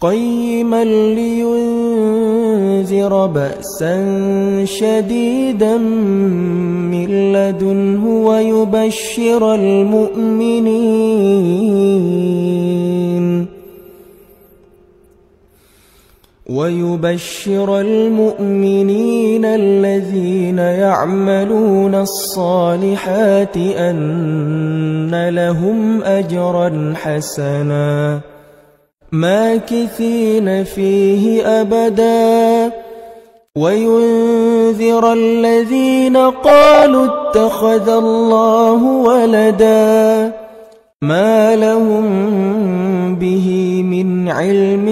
قيما لينذر بأسا شديدا من لدنه ويبشر المؤمنين ويبشر المؤمنين الذين يعملون الصالحات أن لهم أجرا حسناً ماكثين فيه أبدا. وينذر الذين قالوا اتخذ الله ولدا. ما لهم به من علم